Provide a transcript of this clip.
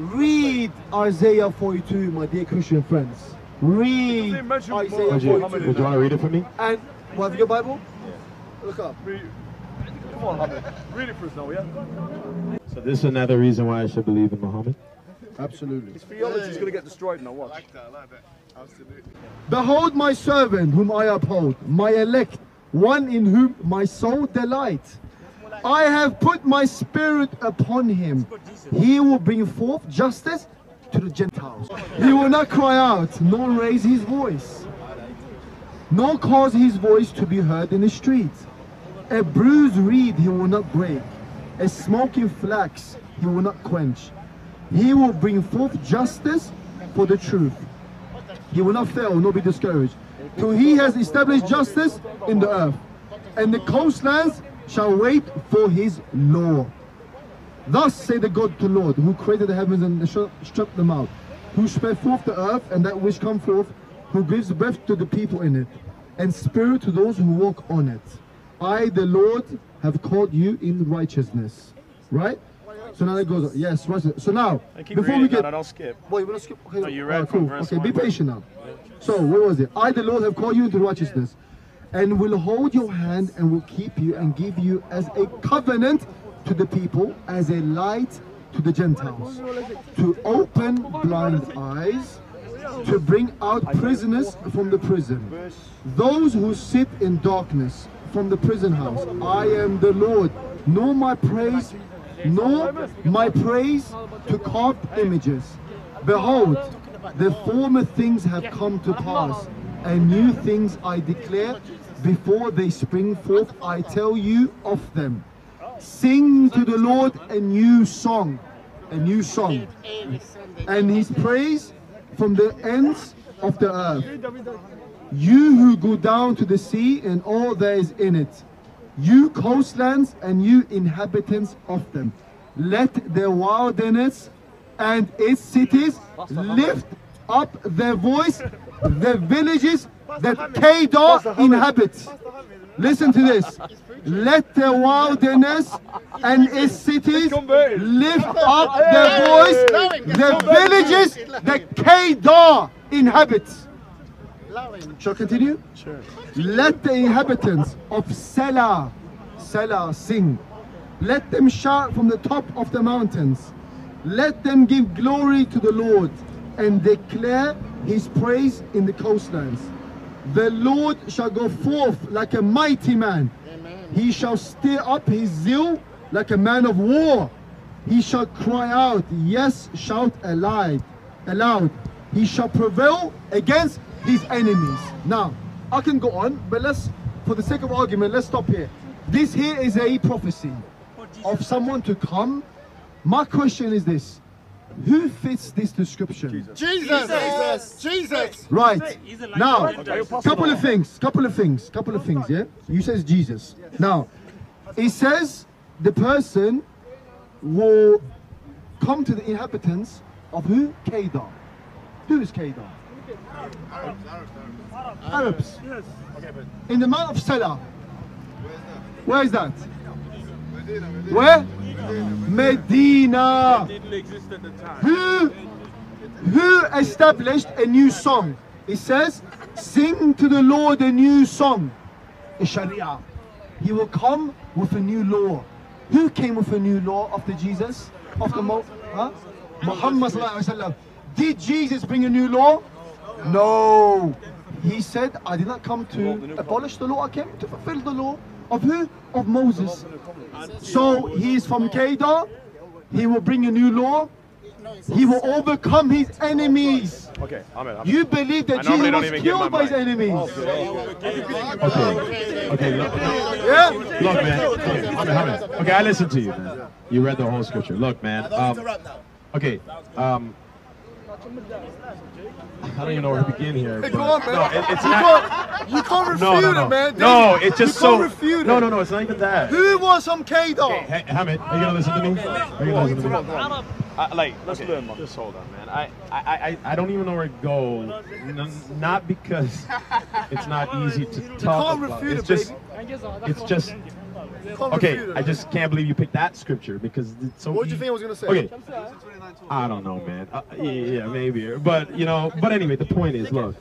Read Isaiah 42, my dear Christian friends. Read They mention Isaiah Would you, 42. would you want to read it for me? And, what, have you got Bible? Look up. Read- Come on, Muhammad. Read it for us now, yeah? So this is another reason why I should believe in Muhammad. Absolutely. His is gonna get destroyed now, watch. Behold my servant whom I uphold, my elect, one in whom my soul delights. I have put my spirit upon him. He will bring forth justice to the Gentiles. He will not cry out, nor raise his voice, nor cause his voice to be heard in the streets. A bruised reed he will not break, a smoking flax he will not quench. He will bring forth justice for the truth. He will not fail nor be discouraged. Till he has established justice in the earth, and the coastlands shall wait for his law. Thus say the God to Lord, who created the heavens and stretched them out, who spread forth the earth and that which come forth, who gives breath to the people in it, and spirit to those who walk on it. I, the Lord, have called you in righteousness. Right? So now it goes on. Yes, right. So now, before we get I don't skip. Wait, we're not skip. Okay, No, you read oh, cool. verse Okay, be patient now. So, where was it? I, the Lord, have called you into righteousness, and will hold your hand and will keep you and give you as a covenant to the people, as a light to the Gentiles, to open blind eyes, to bring out prisoners from the prison, those who sit in darkness from the prison house. I am the Lord, nor my praise, nor my praise to carved images. Behold, the former things have come to pass, and new things I declare before they spring forth. I tell you of them. Sing to the Lord a new song, a new song, and his praise from the ends of the earth. You who go down to the sea and all there is in it, you coastlands and you inhabitants of them, let the wilderness and its cities lift up their voice, the villages that Kedar inhabits. Listen to this. Let the wilderness and its cities lift up their voice, the villages that Kedar inhabits. Shall I continue? Sure. Let the inhabitants of Sela, Sela sing. Let them shout from the top of the mountains. Let them give glory to the Lord and declare his praise in the coastlands. The Lord shall go forth like a mighty man. He shall stir up his zeal like a man of war. He shall cry out, yes, shout aloud, aloud. He shall prevail against his enemies. Now, I can go on, but let's, for the sake of argument, let's stop here. This here is a prophecy oh, of someone to come. My question is this: Who fits this description? Jesus! Jesus! Jesus! Right. Now, couple of things, couple of things, couple of things, yeah? You says Jesus. Now, it says the person will come to the inhabitants of who? Kedar. Who is Kedar? Arabs. Yes Okay but in the mount of Salah. Where is that? Where? Medina. Who who established a new song? It says, Sing to the Lord a new song. The Sharia. He will come with a new law. Who came with a new law after Jesus? After Mo- huh? Muhammad. Did Jesus bring a new law? No. He said, I did not come to abolish the law, I came to fulfill the law of who? Of Moses. So he is from Kedar. He will bring a new law. He will overcome his enemies. Okay, Ahmed. Ahmed. You believe that Jesus was killed by his enemies. Okay. Okay. Look, Yeah? look man. Okay, Hamid, Hamid. okay, I listened to you, man. You read the whole scripture. Look, man. Um, okay. Um, I don't even know where to begin here. Hey, go on, man. No, it, it's you, not. can't, you can't refute No, no, no. it, man. No, it's just you so. Can't refute no, it. no, no. It's not even that. Who was from Kedar? Hey, Hamid, are you gonna listen to me? Are you gonna listen to me? I, like, Let's okay, learn, man. Just hold on, man. I, I, I, I don't even know where to go. N- not because it's not easy to talk can't about. refute It's it, just, it's just, Can't Okay. I just can't believe you picked that scripture because it's so. What did you think I was gonna say? Okay. I don't know, man. Uh, yeah, yeah, maybe. But you know, but anyway, the point is, look,